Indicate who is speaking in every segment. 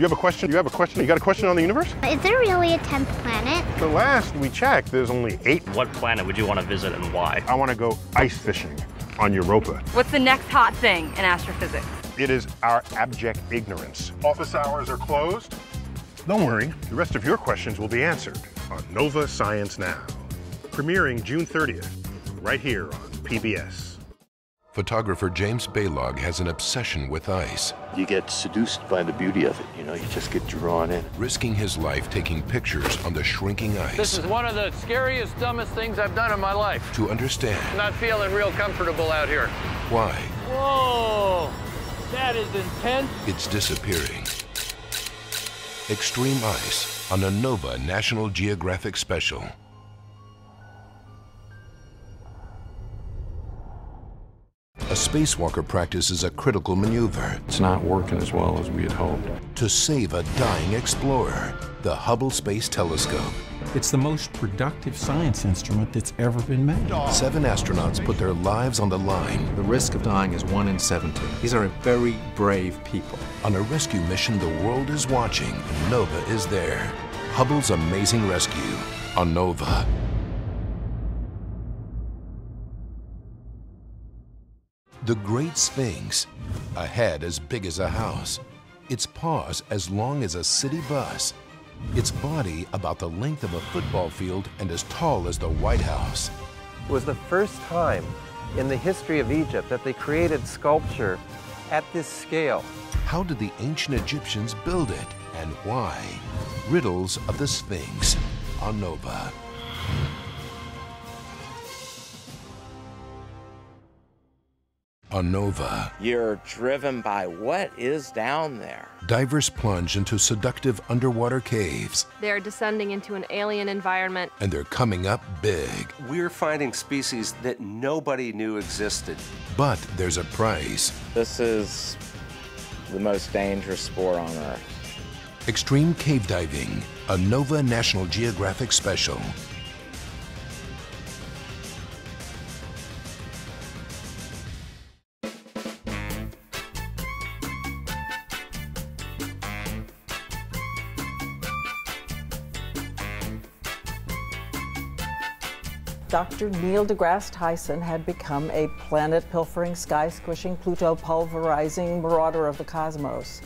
Speaker 1: You have a question? You have a question? You got a question on the universe?
Speaker 2: Is there really a 10th planet?
Speaker 1: The last we checked, there's only eight.
Speaker 3: What planet would you want to visit and why?
Speaker 1: I want to go ice fishing on Europa.
Speaker 4: What's the next hot thing in astrophysics?
Speaker 1: It is our abject ignorance. Office hours are closed. Don't worry, the rest of your questions will be answered on Nova Science Now, premiering June 30th, right here on PBS.
Speaker 5: Photographer James Balog has an obsession with ice.
Speaker 6: You get seduced by the beauty of it, you know, you just get drawn in.
Speaker 5: Risking his life taking pictures on the shrinking ice.
Speaker 7: This is one of the scariest, dumbest things I've done in my life.
Speaker 5: To understand.
Speaker 7: I'm not feeling real comfortable out here.
Speaker 5: Why?
Speaker 7: Whoa! That is intense.
Speaker 5: It's disappearing. Extreme Ice on a Nova National Geographic Special. A spacewalker practices a critical maneuver.
Speaker 8: It's not working as well as we had hoped.
Speaker 5: To save a dying explorer, the Hubble Space Telescope.
Speaker 9: It's the most productive science instrument that's ever been made.
Speaker 5: Seven astronauts put their lives on the line.
Speaker 10: The risk of dying is 1 in 70. These are very brave people.
Speaker 5: On a rescue mission the world is watching, Nova is there. Hubble's Amazing Rescue on Nova. The Great Sphinx, a head as big as a house, its paws as long as a city bus, its body about the length of a football field and as tall as the White House.
Speaker 11: It was the first time in the history of Egypt that they created sculpture at this scale.
Speaker 5: How did the ancient Egyptians build it and why? Riddles of the Sphinx on Nova. On Nova.
Speaker 12: You're driven by what is down there.
Speaker 5: Divers plunge into seductive underwater caves.
Speaker 4: They're descending into an alien environment.
Speaker 5: And they're coming up big.
Speaker 13: We're finding species that nobody knew existed.
Speaker 5: But there's a price.
Speaker 12: This is the most dangerous sport on Earth.
Speaker 5: Extreme Cave Diving, a Nova National Geographic special.
Speaker 14: Dr. Neil deGrasse Tyson had become a planet pilfering, sky squishing, Pluto pulverizing marauder of the cosmos.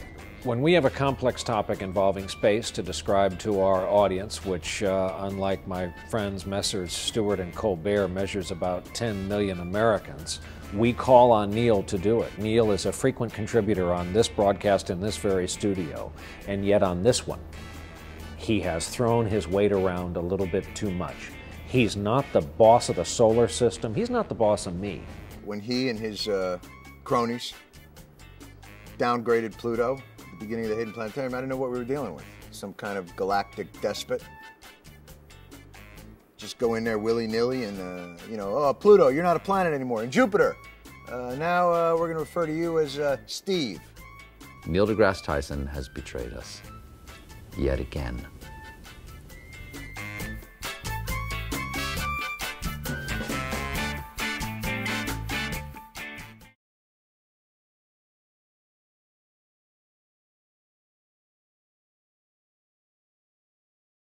Speaker 15: When we have a complex topic involving space to describe to our audience, which, uh, unlike my friends Messrs. Stewart and Colbert, measures about 10 million Americans, we call on Neil to do it. Neil is a frequent contributor on this broadcast in this very studio, and yet on this one, he has thrown his weight around a little bit too much. He's not the boss of the solar system. He's not the boss of me.
Speaker 16: When he and his uh, cronies downgraded Pluto at the beginning of the Hayden Planetarium, I didn't know what we were dealing with. Some kind of galactic despot. Just go in there willy nilly and, uh, you know, oh, Pluto, you're not a planet anymore. And Jupiter, uh, now uh, we're going to refer to you as uh, Steve.
Speaker 17: Neil deGrasse Tyson has betrayed us yet again.